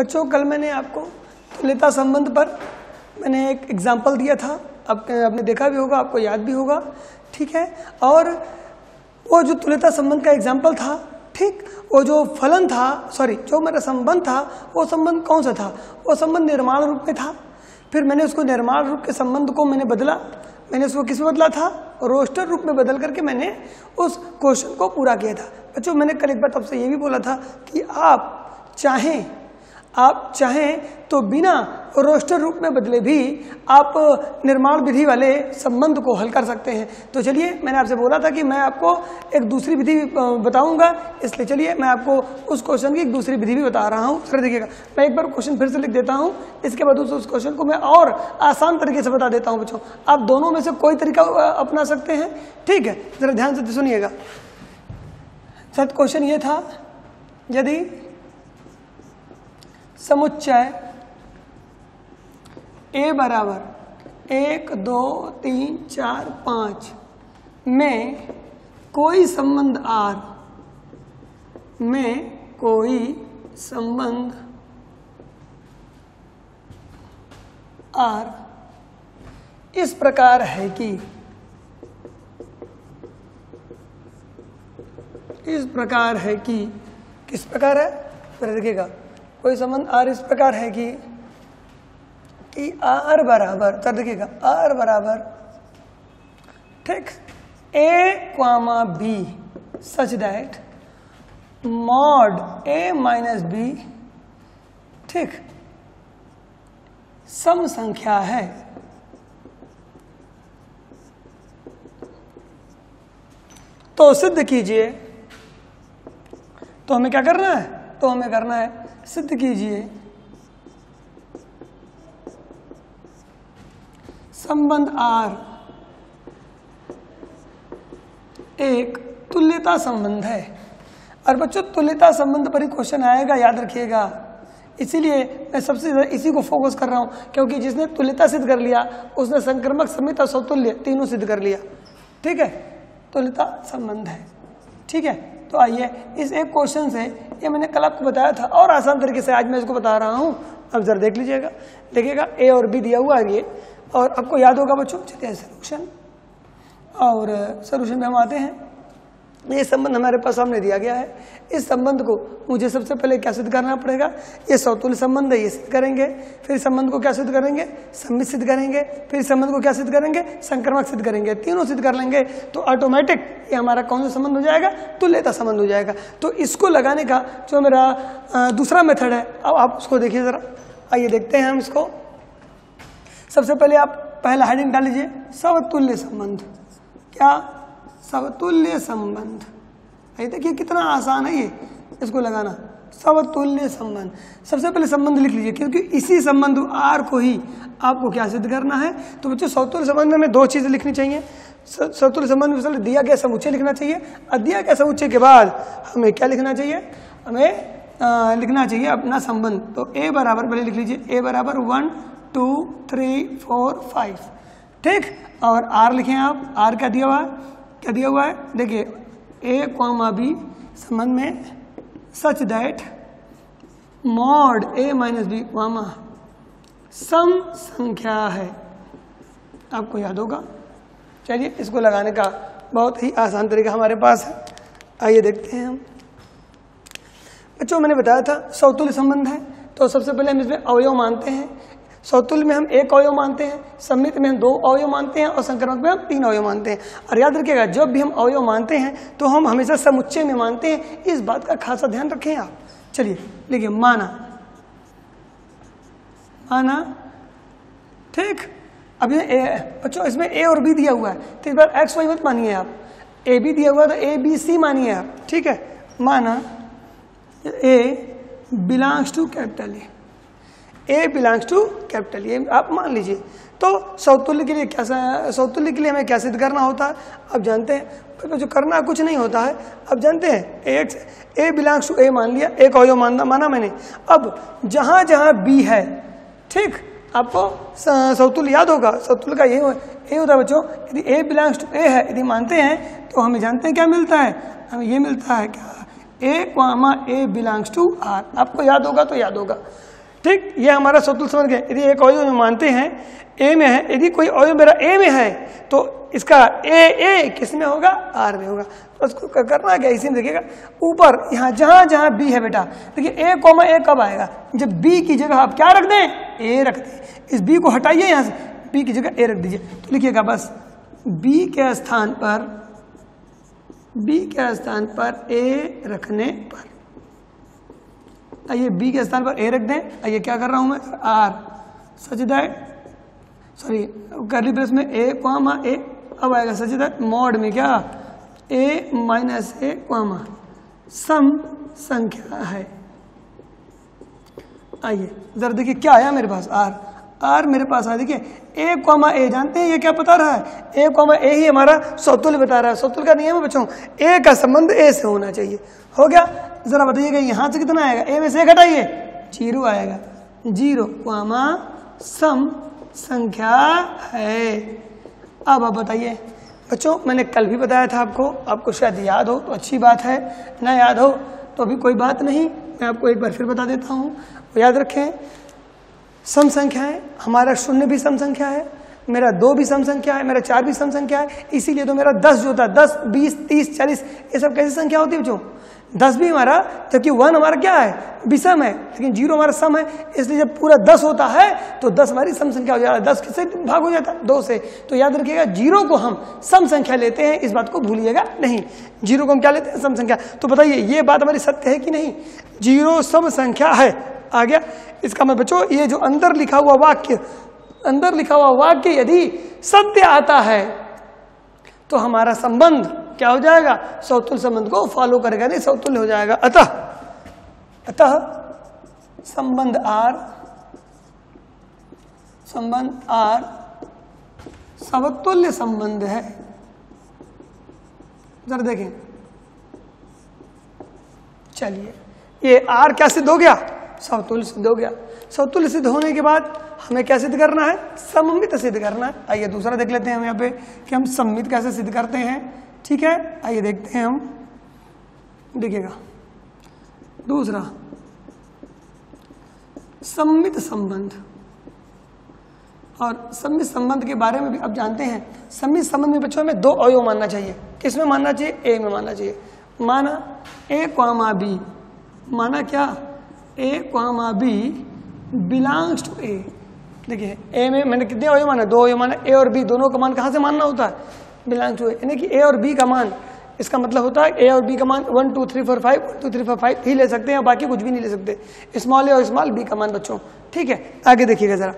बच्चों कल मैंने आपको तुल्यता संबंध पर मैंने एक एग्ज़ाम्पल दिया था। आप, आपने देखा भी होगा, आपको याद भी होगा। ठीक है? और वो जो तुल्यता संबंध का एग्ज़ाम्पल था, ठीक? वो जो फलन था सॉरी जो मेरा संबंध था, वो संबंध कौन सा था? वो संबंध निर्माण रूप में था। फिर मैंने उसको निर्माण रूप के संबंध को मैंने बदला। मैंने उसको किस बदला था? रोस्टर रूप में बदल करके मैंने उस क्वेश्चन को पूरा किया था। बच्चों, मैंने कल एक बार आपसे ये भी बोला था कि आप चाहें आप चाहें तो बिना रोस्टर रूप में बदले भी आप निर्माण विधि वाले संबंध को हल कर सकते हैं। तो चलिए, मैंने आपसे बोला था कि मैं आपको एक दूसरी विधि बताऊँगा। इसलिए चलिए, मैं आपको उस क्वेश्चन की एक दूसरी विधि भी बता रहा हूँ। सर देखिएगा, मैं एक बार क्वेश्चन फिर से लिख देता हूँ। इसके बाद उस क्वेश्चन को मैं और आसान तरीके से बता देता हूँ, बच्चों। आप दोनों में से कोई तरीका अपना सकते हैं? ठीक है, जरा ध्यान से सुनिएगा। सर क्वेश्चन ये था, यदि समुच्चय। ए बराबर एक, दो, तीन, चार, पाँच। में कोई संबंध आर? में कोई संबंध आर? इस प्रकार है कि इस प्रकार है कि किस प्रकार है? फिर देखिएगा कोई संबंध आर इस प्रकार है कि कि आर बराबर तो देखिएगा, आर बराबर, ठीक, A comma B such that mod A minus B ठीक, सम संख्या है। तो सिद्ध कीजिए तो हमें क्या करना है? तो हमें करना है सिद्ध कीजिए। संबंध आर। एक, तुल्यता संबंध है। और बच्चों, तुल्यता संबंध पर ही क्वेश्चन आएगा, याद रखिएगा। इसीलिए मैं सबसे ज़्यादा इसी को फोकस कर रहा हूँ, क्योंकि जिसने तुल्यता सिद्ध कर लिया, उसने संक्रमक, समित और सौतुल्य तीनों सिद्ध कर लिया। ठीक है? तुल्यता संबंध है। ठीक है? तो आइए, इस एक क्वेश्चन से ये मैंने कल आपको बताया था, और आसान तरीके से आज मैं इसको बता रहा हूँ। अब जरा देख लीजिएगा। देखिएगा ए और बी दिया हुआ है ये। और आपको याद होगा बच्चों, चलिए सोल्यूशन और सोल्यूशन में हम आते हैं। ये संबंध हमारे पास सामने दिया गया है। इस संबंध को मुझे सबसे पहले क्या सिद्ध करना पड़ेगा? ये सौतुल्य संबंध है, ये सिद्ध करेंगे, फिर संबंध को क्या सिद्ध करेंगे? सम्मित सिद्ध करेंगे, फिर संबंध को क्या सिद्ध करेंगे? संक्रमक सिद्ध करेंगे। तीनों सिद्ध कर लेंगे तो ऑटोमेटिक ये हमारा कौन सा संबंध हो जाएगा? तुल्यता संबंध हो जाएगा। तो इसको लगाने का जो मेरा दूसरा मेथड है, अब आप उसको देखिए जरा। आइए देखते हैं हम इसको। सबसे पहले आप पहला हेडिंग डाल लीजिए समतुल्य संबंध। क्या? समतुल्य संबंध। ये देखिए कितना आसान है ये इसको लगाना। समतुल्य संबंध। सबसे पहले संबंध लिख लीजिए क्योंकि इसी संबंध आर को ही आपको क्या सिद्ध करना है? तो बच्चों सौतुल्य संबंध में दो चीज़ें लिखनी चाहिए। सौतुल्य संबंध में दिया गया समुच्चय लिखना चाहिए और दिया गया समुच्चय के बाद हमें क्या लिखना चाहिए? हमें आ, लिखना चाहिए अपना संबंध। तो ए बराबर पहले लिख लीजिए ए बराबर one two three four five. ठीक? और आर लिखें आप आर क्या दिया हुआ? क्या दिया हुआ है? देखिए ए कॉमा बी संबंध में such that mod A minus B comma सम संख्या है। आपको याद होगा? चलिए, इसको लगाने का बहुत ही आसान तरीका हमारे पास है। आइए देखते हैं हम। बच्चों, मैंने बताया था, सौतुल्य संबंध है। तो सबसे पहले हम इसमें अवयव मानते हैं। सौतुल्य में हम एक अवयव मानते हैं, सम्मित में हम दो अवयव मानते हैं और संक्रमक में हम तीन अवयव मानते हैं। और याद रखिएगा, जब भी हम अवयव मानते हैं तो हम हमेशा समुच्चय में मानते हैं। इस बात का खासा ध्यान रखें आप। चलिए, लिखिए, माना। माना, ठीक। अब ये बच्चों, इसमें ए और बी दिया हुआ है। तो इस बार एक्स वाई मत मानिए आप। ए बी दिया हुआ है तो ए बी सी मानिए आप। ठीक है, माना, A belongs to capital A. A belongs to capital A आप मान लीजिए। तो सौतुल्य के लिए क्या सौतुल्य के लिए हमें क्या सिद्ध करना होता? है अब जानते हैं। पर जो करना कुछ नहीं होता है। अब जानते हैं। A X A belongs to A मान लिया। एक अवयव मानना माना मैंने। अब जहाँ जहाँ बी है, ठीक? आपको सौतुल्य याद होगा। सौतुल्य का यही ये होता है बच्चों। यदि ए बिलोंग्स टू ए है, यदि मानते हैं तो हमें जानते हैं क्या मिलता है? हमें ये मिलता है क्या? A comma A belongs to R आपको याद होगा तो याद होगा। ठीक, ये हमारा सतुल समझ गए यदि एक अवयव में मानते हैं, ए में है, यदि कोई अवयव मेरा ए में है तो इसका ए ए किसमें होगा? आर में होगा। तो उसको करना क्या? इसी में देखिएगा। ऊपर, यहाँ जहाँ जहाँ बी है बेटा, देखिए, ए कॉमा ए कब आएगा? जब बी की जगह आप क्या रख दें? ए रख दें। इस बी को हटाइए यहाँ से। बी की जगह ए रख दीजिए। तो लिखिएगा बस, बी के स्थान पर, बी के स्थान पर ए रखने पर। आइए बी के स्थान पर ए रख दें। आइए क्या कर रहा हूँ मैं? R such that? Sorry curly brace में ए क्वामा ए अब आएगा सच दैट मॉड में क्या? ए माइनस ए क्वामा सम, संख्या है। आइए, जरा देखिए क्या आया मेरे पास? आर आर मेरे पास आया। देखिए, ए कॉमा ए, जानते हैं ये क्या बता रहा है? ए कॉमा ए ही हमारा सौतुल बता रहा है। सौतुल का नियम है बच्चों, ए का संबंध ए से होना चाहिए। हो गया? जरा बताइएगा, यहाँ से कितना आएगा? ए में से घटाइए ज़ीरो आएगा। ज़ीरो कॉमा सम संख्या है। अब आप बताइए। बच्चों, मैंने कल भी बताया था आपको आपको शायद याद हो तो अच्छी बात है, ना याद हो तो अभी कोई बात नहीं, मैं आपको एक बार फिर बता देता हूँ। याद रखें सम संख्या है, हमारा शून्य भी सम संख्या है, मेरा दो भी सम संख्या है, मेरा चार भी सम संख्या है, इसीलिए तो मेरा दस जो है दस, बीस, तीस, चालीस, ये सब कैसी संख्या होती है जो दस भी हमारा, जबकि वन हमारा क्या है? विषम है, लेकिन ज़ीरो हमारा सम है, इसलिए जब पूरा दस होता है तो दस हमारी सम संख्या हो जाता है, दस किससे भाग हो जाता है? दो से। तो याद रखिएगा, ज़ीरो को हम सम संख्या लेते हैं, इस बात को भूलिएगा नहीं। ज़ीरो को हम क्या लेते हैं? सम संख्या तो बताइए, ये बात हमारी सत्य है कि नहीं? ज़ीरो सम संख्या है। आ गया। इसका मैं बच्चों, ये जो अंदर लिखा हुआ वाक्य, अंदर लिखा हुआ वाक्य यदि सत्य आता है तो हमारा संबंध क्या हो जाएगा? सौतुल संबंध को फॉलो करेगा, नहीं, सौतुल्य हो जाएगा। अतः अतः संबंध आर संबंध आर समतुल्य संबंध है। जरा देखें। चलिए, ये आर क्या सिद्ध हो गया? सवतुल्य सिद्ध हो गया। सवतुल्य सिद्ध होने के बाद हमें क्या सिद्ध करना है? सममित सिद्ध करना है। आइए दूसरा देख लेते हैं हम यहाँ पे कि हम सम्मित कैसे सिद्ध करते हैं। ठीक है? आइए देखते हैं हम। देखिएगा। दूसरा, सम्मित संबंध। और सम्मित संबंध के बारे में भी आप जानते हैं। सम्मित संबंध में बच्चों में दो अयो मानना चाहिए। किसमें मानना चाहिए? ए में मानना चाहिए। माना ए क्वामा बी। माना क्या? A comma B belongs to A देखिए ए में मैंने कितने अवयव माना? दो अवयव माना ए और बी दोनों का मान कहाँ से मानना होता है? बिलोंग टू ए यानी कि ए और बी का मान। इसका मतलब होता है ए और बी का मान one two three four five one two three four five ही ले सकते हैं बाकी कुछ भी नहीं ले सकते। स्मॉल ए और स्मॉल बी का मान बच्चों। ठीक है? आगे देखिएगा जरा।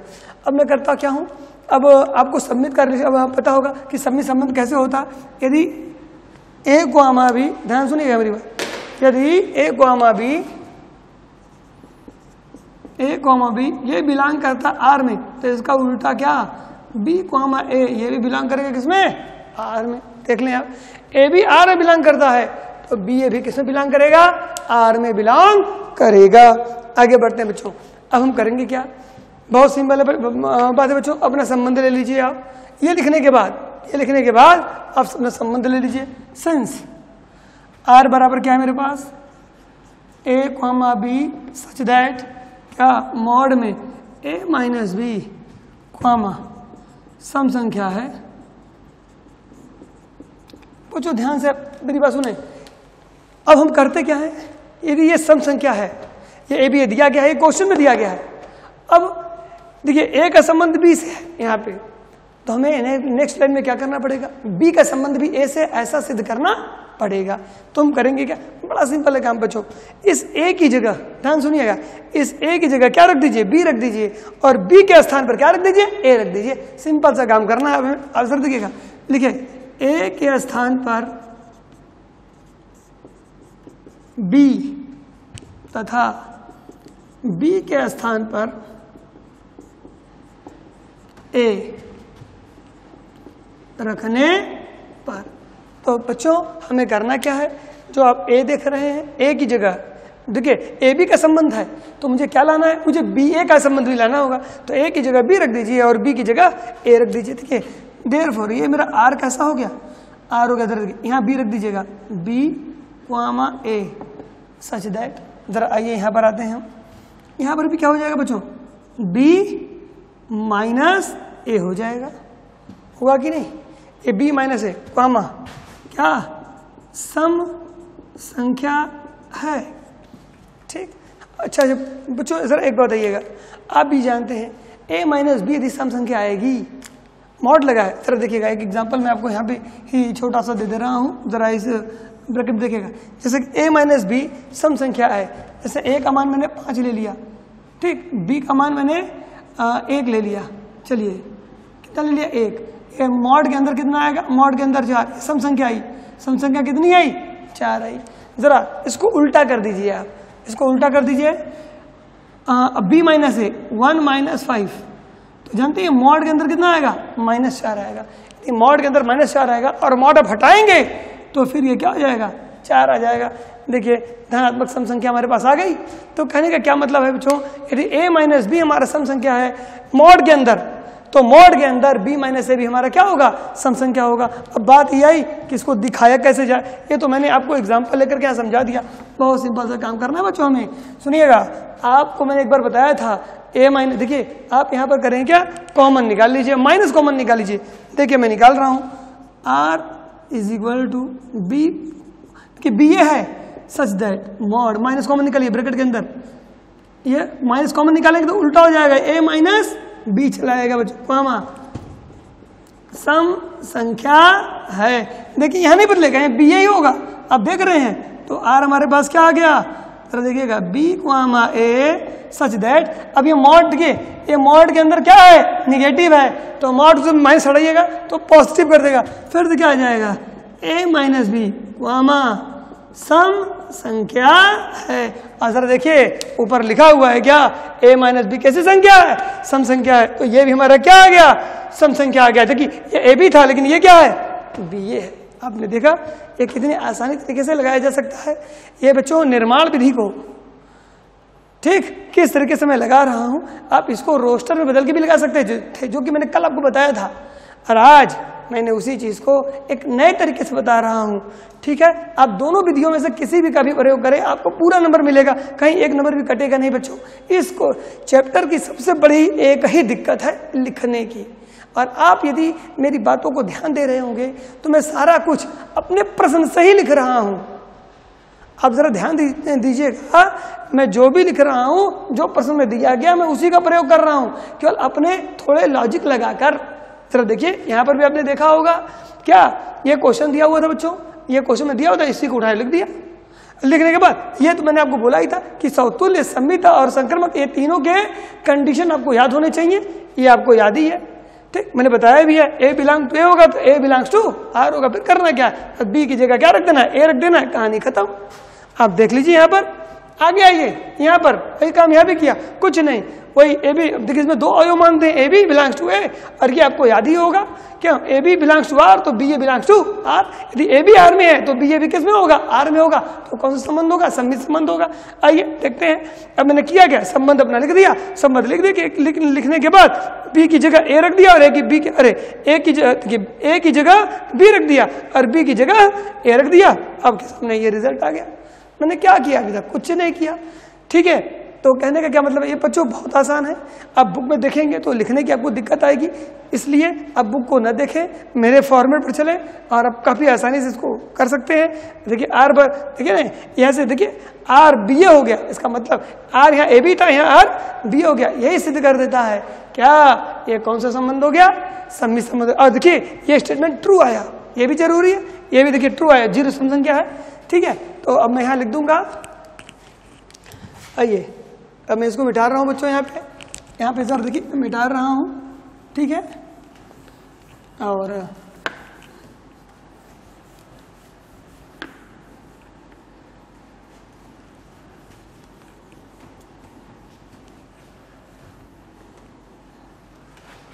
अब मैं करता क्या हूँ? अब आपको सबमिट कर अब पता होगा कि सबमिट संबंध कैसे होता? यदि ए गुआमा भी ध्यान सुनिएगा मेरी बात। यदि A comma B A comma B ये बिलोंग करता आर में तो इसका उल्टा क्या? बी कॉमा ए ये भी बिलोंग करेगा किसमें? आर में। देख लें आप। ए भी आर में बिलोंग करता है तो बी ए भी किसमें बिलोंग करेगा? आर में बिलोंग करेगा। आगे बढ़ते हैं बच्चों। अब हम करेंगे क्या? बहुत सिंपल है बात है बच्चों, अपना संबंध ले लीजिए आप। ये लिखने के बाद, ये लिखने के बाद आप अपना संबंध ले लीजिए। सेंस आर बराबर क्या है मेरे पास? A comma B such that क्या मॉड में ए माइनस बी क्वामा सम संख्या है। पूछो ध्यान से मेरी बात सुने। अब हम करते क्या है? यदि ये सम संख्या है। ये ए बी दिया गया है क्वेश्चन में दिया गया है। अब देखिए ए का संबंध बी से है यहाँ पे। तो हमें नेक्स्ट लाइन में क्या करना पड़ेगा? बी का संबंध भी ए से ऐसा सिद्ध करना पड़ेगा। तो हम करेंगे क्या? बड़ा सिंपल है काम बच्चों। इस ए की जगह, ध्यान सुनिएगा, इस ए की जगह क्या रख दीजिए? बी रख दीजिए। और बी के स्थान पर क्या रख दीजिए? ए रख दीजिए। सिंपल सा काम करना है अब आंसर देखिएगा। लिखिए ए के स्थान पर बी तथा बी के स्थान पर ए रखने पर। तो बच्चों, हमें करना क्या है? जो आप ए देख रहे हैं ए की जगह, देखिए ए बी का संबंध है तो मुझे क्या लाना है? मुझे बी ए का संबंध भी लाना होगा तो ए की जगह बी रख दीजिए और बी की जगह ए रख दीजिए। देखिए देर फोर ये मेरा आर कैसा हो गया? आर हो गया, इधर यहाँ बी रख दीजिएगा। B comma A such that जरा आइए यहाँ पर आते हैं हम। यहाँ पर भी क्या हो जाएगा बच्चों? बी माइनस ए हो जाएगा। होगा कि नहीं? ए बी माइनस ए कामा क्या सम संख्या है? ठीक? अच्छा जब बच्चों जरा एक बात बताइएगा। आप भी जानते हैं ए माइनस बी यदि सम संख्या आएगी मॉड लगा है जरा देखिएगा एक एग्जांपल मैं आपको यहाँ पे ही छोटा सा दे दे रहा हूँ जरा इस ब्रैकेट देखिएगा। जैसे ए माइनस बी सम संख्या है जैसे ए का मान मैंने पाँच ले लिया ठीक? बी का मान मैंने आ, एक ले लिया चलिए कितना ले लिया? एक। मॉड के अंदर कितना आएगा? मॉड के अंदर चार। सम संख्या आई? सम संख्या कितनी आई? चार आई। जरा इसको उल्टा कर दीजिए आप। इसको उल्टा कर दीजिए। अब B minus A one minus five तो जानते हैं मॉड के अंदर कितना आएगा? माइनस चार आएगा। यदि मॉड के अंदर माइनस चार आएगा और मॉड अब हटाएँगे तो फिर ये क्या हो जाएगा? चार आ जाएगा। देखिए, धनात्मक सम संख्या हमारे पास आ गई? तो कहने का क्या मतलब है बच्चों? यदि a माइनस बी हमारा सम संख्या है? मॉड के अंदर। तो मॉड के अंदर b माइनस ए भी हमारा क्या होगा? सम संख्या होगा? अब बात यह आई कि इसको दिखाया कैसे जाए? ये तो मैंने आपको एग्ज़ाम्पल लेकर क्या समझा दिया। बहुत सिंपल सा काम करना है बच्चों हमें। सुनिएगा, आपको मैंने एक बार बताया था ए माइनस देखिए, आप यहाँ पर करें क्या? कॉमन निकाल लीजिए माइनस कॉमन निकाल लीजिए। देखिए, मैं निकाल रहा हूँ। R is equal to B कि बी ए है such that mod minus common निकालिए ब्रैकेट के अंदर। ये माइनस कॉमन निकालेंगे तो उल्टा हो जाएगा। ए माइनस बी चलाएगा बच्चों। मामा, सम संख्या है। देखिए, यहाँ नहीं बदलेगा बी ए होगा। आप देख रहे हैं तो आर हमारे पास क्या आ गया? जरा देखिएगा B comma A such that अब ये मॉड देखिए ये मॉड के अंदर क्या है? निगेटिव है। तो मॉड से माइनस हटाइएगा तो पॉजिटिव कर देगा। फिर तो क्या आ जाएगा? ए माइनस बी क्वामा सम संख्या है। और जरा देखिए ऊपर लिखा हुआ है क्या? ए माइनस बी कैसी संख्या है? सम संख्या है। तो ये भी हमारा क्या आ गया? सम संख्या आ गया। देखिए ये ए भी था लेकिन ये क्या है? बी ये है। आपने देखा ये कितनी आसानी तरीके से लगाया जा सकता है। ये बच्चों निर्माण विधि को ठीक किस तरीके से मैं लगा रहा हूँ आप इसको रोस्टर में बदल के भी लगा सकते हैं जो, जो कि मैंने कल आपको बताया था। और आज मैंने उसी चीज़ को एक नए तरीके से बता रहा हूँ। ठीक है? आप दोनों विधियों में से किसी भी का भी प्रयोग करें, आपको पूरा नंबर मिलेगा। कहीं एक नंबर भी कटेगा नहीं बच्चों। इसको चैप्टर की सबसे बड़ी एक ही दिक्कत है, लिखने की। और आप यदि मेरी बातों को ध्यान दे रहे होंगे तो मैं सारा कुछ अपने प्रश्न से ही लिख रहा हूँ। आप जरा ध्यान दीजिएगा, मैं जो भी लिख रहा हूँ, जो प्रश्न में दिया गया, मैं उसी का प्रयोग कर रहा हूँ। केवल अपने थोड़े लॉजिक लगाकर जरा देखिए, यहाँ पर भी आपने देखा होगा, क्या ये क्वेश्चन दिया हुआ था बच्चों? ये क्वेश्चन में दिया हुआ था, इसी को उठाए, लिख दिया। लिखने के बाद, ये तो मैंने आपको बोला ही था कि सौतुल्य, संमित और संक्रमक, ये तीनों के कंडीशन आपको याद होने चाहिए। ये आपको याद ही है। ठीक, मैंने बताया भी है ए बिलोंग टू ए होगा तो ए बिलोंग्स टू आर होगा, फिर करना क्या बी की जगह क्या रख देना ए रख देना कहानी खत्म। आप देख लीजिए यहाँ पर। आगे आइए यहाँ पर वही काम यहाँ भी किया कुछ नहीं। वही ए बी देखिए इसमें दो अयो मानते हैं A B belongs to A और ये आपको याद ही होगा क्यों A B belongs to R तो B A belongs to R यदि ए बी आर में है तो बी ए भी किसमें होगा? आर में होगा। तो कौन सा संबंध होगा? सम्मित संबंध होगा। आइए देखते हैं अब मैंने किया क्या? संबंध अपना लिख दिया। संबंध लिख दिया लिख, लिखने के बाद बी की जगह ए रख दिया और ए की बी अरे ए की जगह ए की जगह बी रख दिया और बी की जगह ए रख दिया। आपके सामने ये रिज़ल्ट आ गया? मैंने क्या किया? अभी तक कुछ नहीं किया। ठीक है? तो कहने का क्या मतलब है? ये बच्चों बहुत आसान है। आप बुक में देखेंगे तो लिखने की आपको दिक्कत आएगी। इसलिए आप बुक को न देखें, मेरे फॉर्मेट पर चले और आप काफ़ी आसानी से इसको कर सकते हैं। देखिए आर बर देखिए ना, यहाँ से देखिए आर बी ए हो गया। इसका मतलब आर यहाँ ए बी था, यहाँ आर बी हो गया। यही सिद्ध कर देता है। क्या? ये कौन सा संबंध हो गया? सम्मित संबंध। और देखिए, ये स्टेटमेंट ट्रू आया। ये भी ज़रूरी है। ये भी देखिए ट्रू आया। ज़ीरो संख्या है? ठीक है? तो अब मैं यहाँ लिख दूँगा। आइए, अब मैं इसको मिटा रहा हूँ बच्चों यहाँ पे। यहाँ पे सर देखिए, मैं मिटा रहा हूँ, ठीक है? और,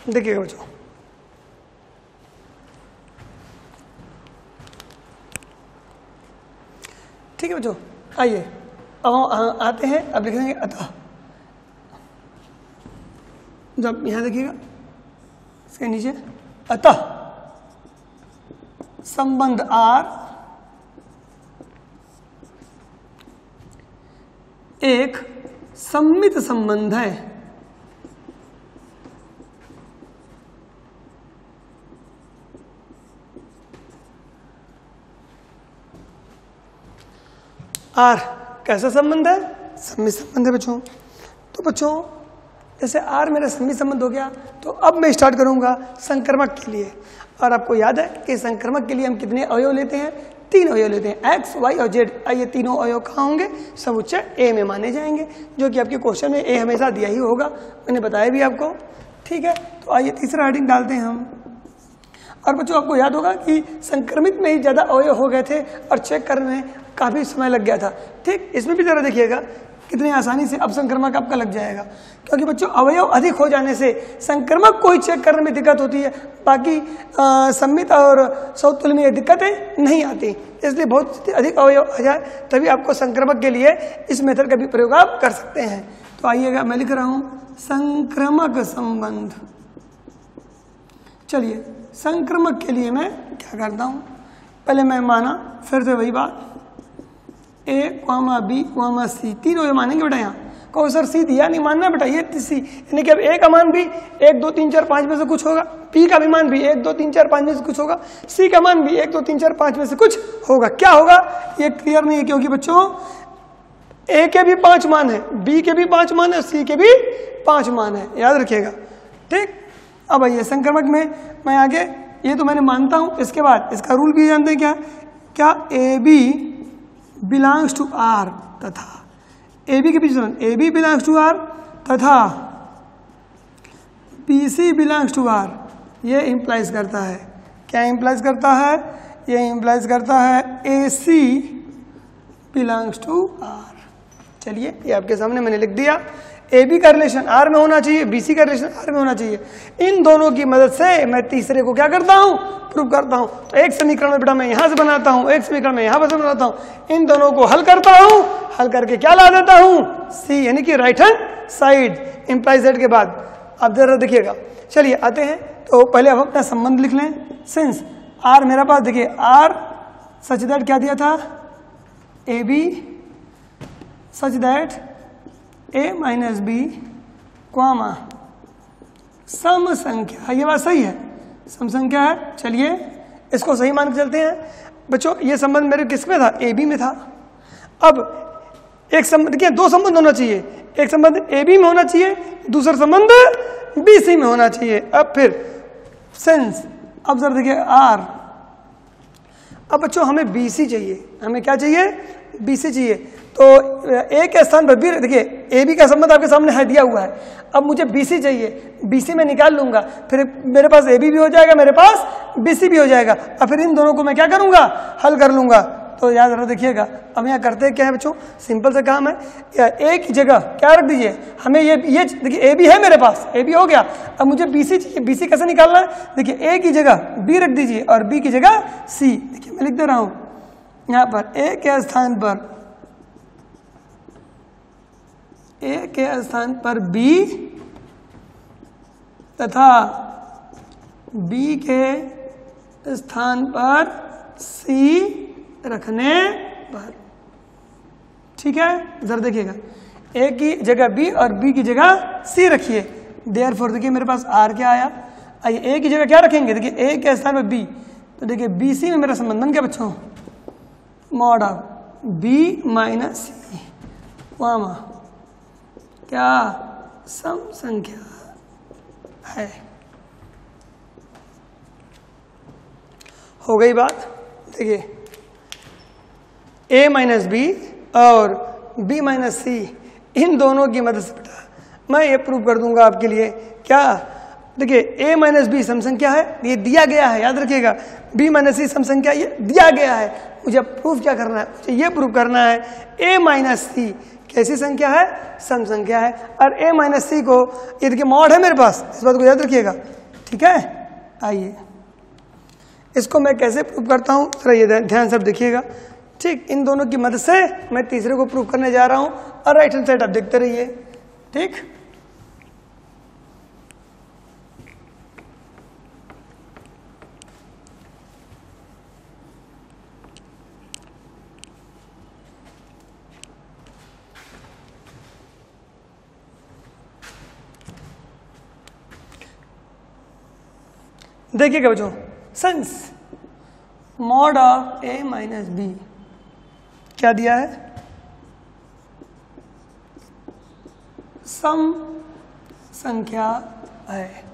देखिएगा बच्चों। ठीक है बच्चों, आइए। अब आते हैं, अब लिख देंगे अतः। जब यहाँ देखिएगा, इसके नीचे, अतः। संबंध आर एक सम्मित संबंध है। आर, कैसा संबंध है? सम्मित संबंध है बच्चों। तो बच्चों, जैसे आर मेरा सम्मित संबंध हो गया तो अब मैं स्टार्ट करूँगा संक्रमक के लिए। और आपको याद है कि संक्रमक के लिए हम कितने अवयव लेते हैं? तीन अवयव लेते हैं। एक्स वाई और जेड ये तीनों अवयव कहाँ होंगे? समुच्चय ए में माने जाएँगे, जो कि आपके क्वेश्चन में ए हमेशा दिया ही होगा। मैंने बताया भी आपको। ठीक है? तो आइए तीसरा हेडिंग डालते हैं हम। और बच्चों, आपको याद होगा कि संक्रमित में ही ज़्यादा अवयव हो गए थे और चेक करने में काफ़ी समय लग गया था। ठीक, इसमें भी ज़रा देखिएगा, कितनी आसानी से अब संक्रमक आपका लग जाएगा। क्योंकि बच्चों, अवयव अधिक हो जाने से संक्रमक को ही चेक करने में दिक्कत होती है। बाकी सम्मित और सौतुल में दिक्कतें नहीं आती। इसलिए बहुत अधिक अवयव आ जाए, तभी आपको संक्रमक के लिए इस मेथड का भी प्रयोग आप कर सकते हैं। तो आइएगा, मैं लिख रहा हूँ, संक्रमक संबंध। चलिए, संक्रमक के लिए मैं क्या करता हूँ? पहले मैं माना, फिर से वही बात। ए वामा बी वामा सी, तीनों ये मानेंगे बेटा यहाँ। कहो, सर सी दिया नहीं मानना बेटा, ये सी यानी कि अब ए का मान भी एक, दो, तीन, चार, पाँच में से कुछ होगा। पी का भी मान भी एक, दो, तीन, चार, पाँच में से कुछ होगा। सी का मान भी एक, दो, तीन, चार, पाँच में से कुछ होगा। क्या होगा? ये क्लियर नहीं है क्योंकि बच्चों, ए के भी पाँच मान है, बी के भी पाँच मान है, सी के भी पाँच मान है। याद रखिएगा। ठीक? अब आइए, संक्रमक में मैं आगे, ये तो मैंने मानता हूँ, इसके बाद इसका रूल भी जानते हैं क्या? क्या? A, B belongs to R तथा। ए बी के पीछे A B belongs to R तथा। B C belongs to R ये इम्प्लाइज करता है। क्या इम्प्लाइज करता है? ये इम्प्लाइज करता है A C belongs to R चलिए, ये आपके सामने मैंने लिख दिया। ए बी का रिलेशन आर में होना चाहिए बी सी का रिलेशन आर में होना चाहिए। इन दोनों की मदद से मैं तीसरे को क्या करता हूँ? प्रूव करता हूँ। तो एक समीकरण में बेटा मैं यहाँ से बनाता हूँ, एक समीकरण में यहाँ से बनाता हूँ। इन दोनों को हल करता हूँ। हल करके क्या ला देता हूँ? सी यानी कि right hand side imply Z के बाद। आप जरा देखिएगा। चलिए, आते हैं। तो पहले आप अपना संबंध लिख लें। सिंस आर मेरा पास, देखिए आर सच दैट क्या दिया था? A B such that A minus B comma सम संख्या ये बात सही है। सम संख्या है, चलिए, इसको सही मान के चलते हैं। बच्चों, ये संबंध मेरे किसमें था ए बी में था। अब, एक संबंध, देखिए, दो संबंध होना चाहिए। एक संबंध ए बी में होना चाहिए, दूसरा संबंध बी सी में होना चाहिए। अब फिर सेंस अब जरा देखिए आर अब बच्चों, हमें बी सी चाहिए। हमें क्या चाहिए? बी सी चाहिए। तो ए के स्थान पर बी, देखिए, ए, बी का संबंध आपके सामने है, दिया हुआ है। अब मुझे बी सी चाहिए। बीसी में निकाल लूँगा, फिर मेरे पास ए, बी भी हो जाएगा, मेरे पास बी सी भी हो जाएगा। और फिर इन दोनों को मैं क्या करूँगा? हल कर लूँगा। तो याद रखो, देखिएगा, अब यहाँ करते क्या है बच्चों? सिंपल सा काम है। या जगह, क्या रख दीजिए? हमें ये ये, देखिए, ए, बी है मेरे पास, ए, बी हो गया। अब मुझे बी सी चाहिए, बी सी कैसे निकालना है? देखिए ए की जगह, बी रख दीजिए, और बी की जगह सी। देखिए, मैं लिख दे रहा हूँ। यहाँ पर, ए के स्थान पर ए के स्थान पर बी तथा बी के स्थान पर सी रखने पर। ठीक है? जरा देखिएगा। ए की जगह बी और बी की जगह सी रखिए। देयर फोर देखिए मेरे पास आर क्या आया? आइए ए की जगह क्या रखेंगे? देखिए ए के स्थान पर बी तो देखिए बी सी में मेरा संबंध बन गया बच्चों? Mod of B minus C comma क्या सम संख्या है? हो गई बात? देखिए ए माइनस बी और बी माइनस सी इन दोनों की मदद से बेटा मैं ये प्रूव कर दूँगा आपके लिए। क्या? देखिए ए माइनस बी सम संख्या है, ये दिया गया है, याद रखिएगा। बी माइनस सी सम संख्या, ये दिया गया है। मुझे प्रूफ क्या करना है? मुझे ये प्रूव करना है। ए माइनस सी कैसी संख्या है? सम संख्या है। और ए माइनस सी को ये देखिए मॉड है मेरे पास। इस बात को याद रखिएगा। ठीक है? आइए। इसको मैं कैसे प्रूव करता हूँ? थोड़ा ये ध्यान सब देखिएगा। ठीक, इन दोनों की मदद से मैं तीसरे को प्रूव करने जा रहा हूँ। और राइट हैंड साइड आप देखते रहिए। ठीक? देखिएगा बच्चों since mod of A minus B क्या दिया है? सम संख्या है।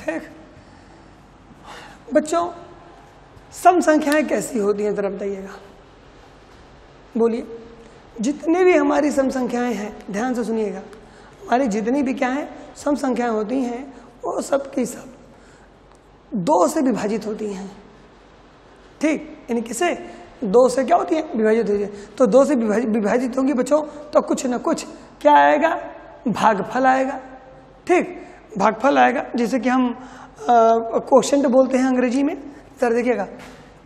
ठीक। बच्चों, सम संख्याएँ कैसी होती हैं, जरा बताइएगा। बोलिए। जितने भी हमारी सम संख्याएँ हैं, ध्यान से सुनिएगा। हमारी जितनी भी क्या है, सम संख्याएँ होती हैं, वो सब की सब दो से विभाजित होती हैं। ठीक? यानी किसे? दो से क्या होती है? विभाजित होती है। तो दो से विभाजित होंगी बच्चों तो कुछ ना कुछ क्या आएगा? भागफल आएगा। ठीक? भागफल आएगा। जैसे कि हम क्वेश्चन बोलते हैं अंग्रेज़ी में। सर देखिएगा।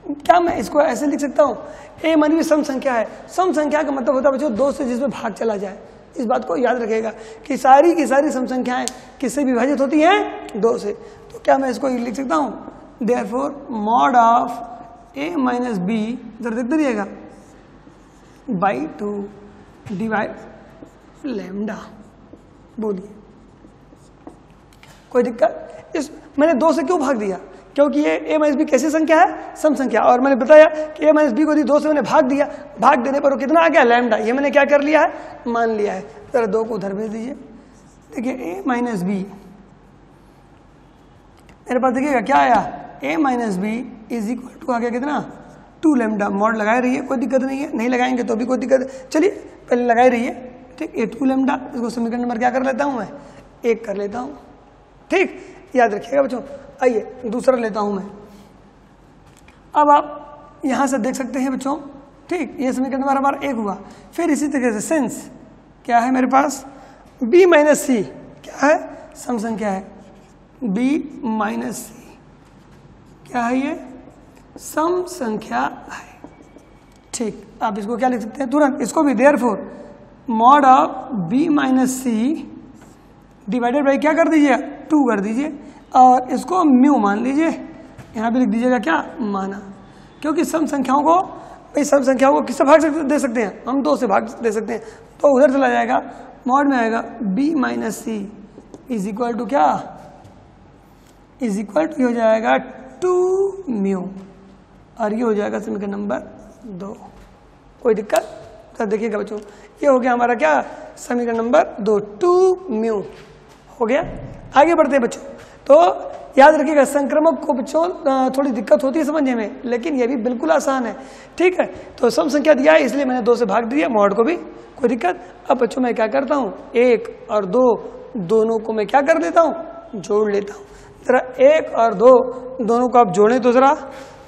क्या मैं इसको ऐसे लिख सकता हूँ? ए मन भी सम संख्या है। सम संख्या का मतलब होता है बच्चों, दो से जिसमें भाग चला जाए। इस बात को याद रखेगा कि सारी की सारी सम संख्याएँ किससे विभाजित होती हैं? दो से। क्या मैं इसको लिख सकता हूँ? Therefore mod of A minus B जरा देखते रहिएगा बाई टू डिवाइड लेमडा बोलिए। कोई दिक्कत? इस, मैंने दो से क्यों भाग दिया? क्योंकि ये ए माइनस बी कैसी संख्या है? सम संख्या। और मैंने बताया कि ए माइनस बी को दो से मैंने भाग दिया। भाग देने पर वो कितना आ गया? लैमडा ये मैंने क्या कर लिया है? मान लिया है। जरा दो को उधर भेज दीजिए। देखिए ए माइनस बी मेरे पास देखिएगा, क्या आया? A minus B is equal to आ गया कितना? टू लेमडा मॉड लगाए रही है कोई दिक्कत नहीं है। नहीं लगाएँगे तो भी कोई दिक्कत चलिए, पहले लगाए रही है ठीक ए टू लेमडा इसको समीकरण नंबर क्या कर लेता हूँ मैं? एक कर लेता हूँ। ठीक, याद रखिएगा बच्चों। आइए, दूसरा लेता हूँ मैं। अब आप यहाँ से देख सकते हैं बच्चों। ठीक, ये समीकरण नंबर हमारा एक हुआ। फिर इसी तरीके से सेंस क्या है मेरे पास? बी माइनस सी क्या है? सम संख्या है। B minus C. क्या है ये? सम संख्या है। ठीक, आप इसको क्या लिख सकते हैं? तुरंत, इसको भी therefore mod of B minus C divided by क्या कर दीजिए? टू कर दीजिए। और इसको म्यू मान लीजिए। यहाँ पे लिख दीजिएगा क्या? माना। क्योंकि सम संख्याओं को, भाई सम संख्याओं को किससे भाग सकते दे सकते हैं? हम दो से भाग दे सकते हैं। तो उधर चला जाएगा। मॉड में आएगा B minus C is equal to क्या? इज़ इक्वल टू हो जाएगा टू म्यू। और ये हो जाएगा समीकरण नंबर दो। कोई दिक्कत? तो देखिएगा बच्चों, ये हो गया हमारा क्या? समीकरण नंबर दो, टू म्यू। हो गया? आगे बढ़ते हैं बच्चों। तो याद रखिएगा, संक्रमक को बच्चों थोड़ी दिक्कत होती है समझने में, लेकिन ये भी बिल्कुल आसान है। ठीक है? तो सम संख्या दिया है, इसलिए मैंने दो से भाग दिया, मॉड को भी। कोई दिक्कत? अब बच्चों मैं क्या करता हूँ? एक और दो, दोनों को मैं क्या कर देता हूँ? जोड़ लेता हूँ। जरा एक और दो, दोनों को आप जोड़ें तो जरा।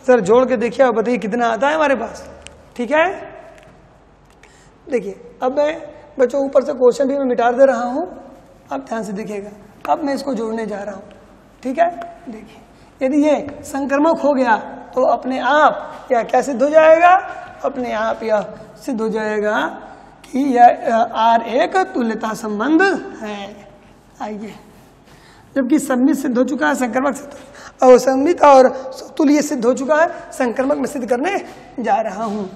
जरा जोड़ के देखिए आप बताइए कितना आता है हमारे पास। ठीक है? देखिए, अब मैं बच्चों, ऊपर से क्वेश्चन भी मैं मिटा दे रहा हूँ। आप ध्यान से देखिएगा। अब मैं इसको जोड़ने जा रहा हूँ। ठीक है? देखिए, यदि ये संक्रमक हो गया तो अपने आप या क्या सिद्ध हो जाएगा? अपने आप यह सिद्ध हो जाएगा कि यह आर एक तुल्यता संबंध है। आइए। जबकि सम्मित सिद्ध हो चुका है, संक्रमक सिद्ध और सम्मित और तुल्य सिद्ध हो चुका है, संक्रमक में सिद्ध करने जा रहा हूँ।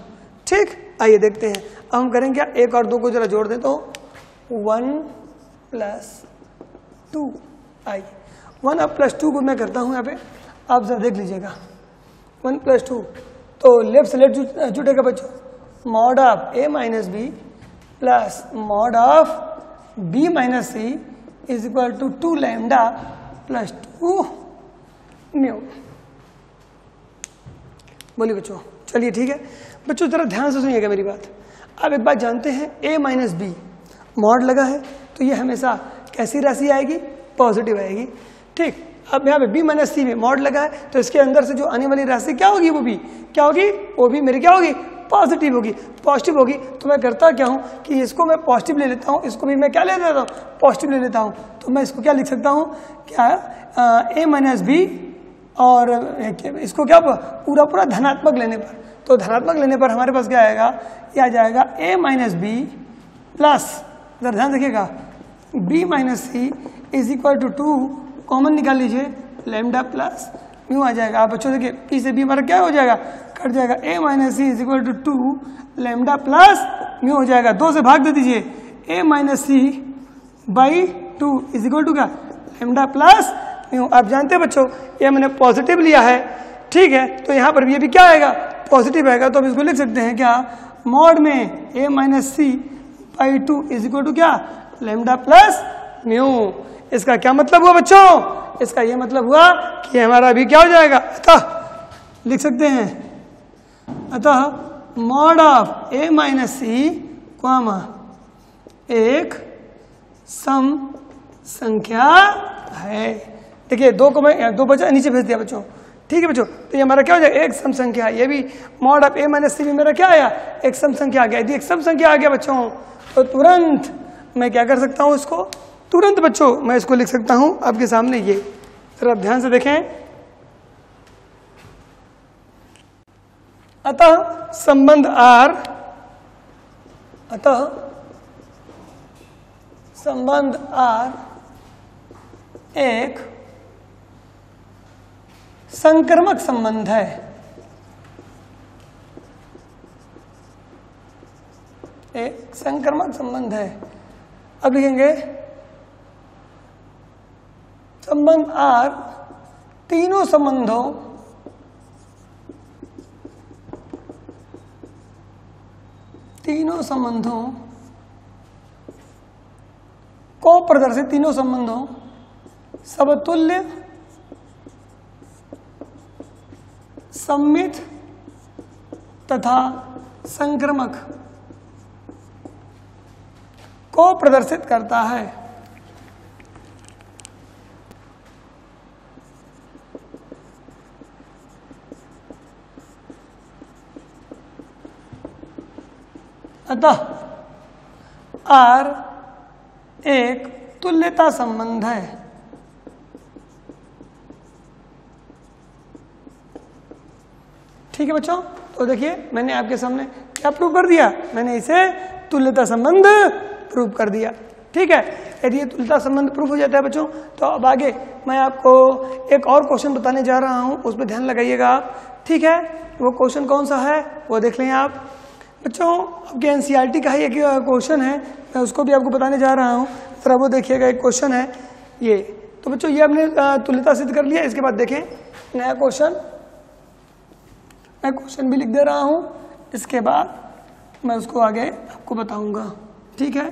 ठीक? आइए देखते हैं। अब हम करेंगे क्या? एक और दो को जरा जोड़ दे तो वन प्लस टू। आइए। वन अब प्लस टू को मैं करता हूँ यहाँ पे। आप जरा देख लीजिएगा। One plus two. तो लेफ़्ट से लेफ़्ट जुटेगा बच्चों। Mod of A minus B plus mod of B minus C is equal to two lambda plus two mu बोलिए बच्चों, चलिए ठीक है। बच्चों, जरा ध्यान से सुनिएगा मेरी बात। अब एक बात जानते हैं ए माइनस बी मॉड लगा है तो ये हमेशा कैसी राशि आएगी? पॉजिटिव आएगी। ठीक, अब यहाँ पे बी माइनस सी में मॉड लगा है तो इसके अंदर से जो आने वाली राशि, क्या होगी वो भी क्या होगी? वो भी मेरी क्या होगी? पॉजिटिव होगी पॉजिटिव होगी। तो मैं करता क्या हूँ कि इसको मैं पॉजिटिव ले लेता हूँ, इसको भी मैं क्या ले लेता हूँ? पॉजिटिव ले लेता हूँ। तो मैं इसको क्या लिख सकता हूँ? क्या ए माइनस बी और इसको क्या पूरा पूरा धनात्मक लेने पर। तो धनात्मक लेने पर हमारे पास क्या आएगा? यह आ जाएगा ए माइनस बी प्लस ध्यान रखिएगा B minus C is equal to two common निकाल लीजिए लेमडा प्लस म्यू आ जाएगा। आप बच्चों देखिए पी से बी हमारा क्या हो जाएगा? कट जाएगा। A minus C is equal to two lambda plus mu हो जाएगा। दो से भाग दे दीजिए। A minus C by two is equal to क्या? लेमडा प्लस म्यू आप जानते हैं बच्चों, ये मैंने पॉजिटिव लिया है। ठीक है तो यहाँ पर ये भी क्या आएगा? पॉजिटिव आएगा। तो अब इसको लिख सकते हैं क्या? मॉड में A minus C by two is equal to क्या? लेमडा प्लस म्यू इसका क्या मतलब हुआ बच्चों? इसका ये मतलब हुआ कि हमारा अभी क्या हो जाएगा? अतः लिख सकते हैं। अतः mod of A minus C comma एक सम संख्या है। देखिए, दो को मैं, दो बचा, नीचे भेज दिया बच्चों। ठीक है बच्चों तो ये हमारा क्या हो जाएगा एक सम संख्या। ये भी mod of A minus C भी मेरा क्या आया? एक सम संख्या आ गया। यदि एक सम संख्या आ गया बच्चों तो तुरंत मैं क्या कर सकता हूँ इसको? तुरंत बच्चों, मैं इसको लिख सकता हूँ आपके सामने ये। जरा ध्यान से देखें। अतः संबंध आर, अतः संबंध आर एक संक्रमक संबंध है। एक संक्रमक संबंध है। अब लिखेंगे, संबंध आर तीनों संबंधों तीनों संबंधों को प्रदर्शित तीनों संबंधों समतुल्य सम्मित तथा संक्रमक को प्रदर्शित करता है। अतः आर एक तुल्यता संबंध है। ठीक है बच्चों तो देखिए मैंने आपके सामने क्या प्रूव कर दिया? मैंने इसे तुल्यता संबंध प्रूव कर दिया। ठीक है? यदि ये तुल्यता संबंध प्रूफ हो जाता है बच्चों तो अब आगे मैं आपको एक और क्वेश्चन बताने जा रहा हूँ, उस पर ध्यान लगाइएगा। आप ठीक है? वो क्वेश्चन कौन सा है? वो देख लें आप। बच्चों आपके एनसीईआरटी का ही एक क्वेश्चन है, मैं उसको भी आपको बताने जा रहा हूँ। जरा वो देखिएगा, एक क्वेश्चन है, ये। तो बच्चों, ये हमने तुल्यता सिद्ध कर लिया, इसके बाद देखें, नया क्वेश्चन मैं क्वेश्चन भी लिख दे रहा हूँ, इसके बाद मैं उसको आगे आपको बताऊँगा। ठीक है?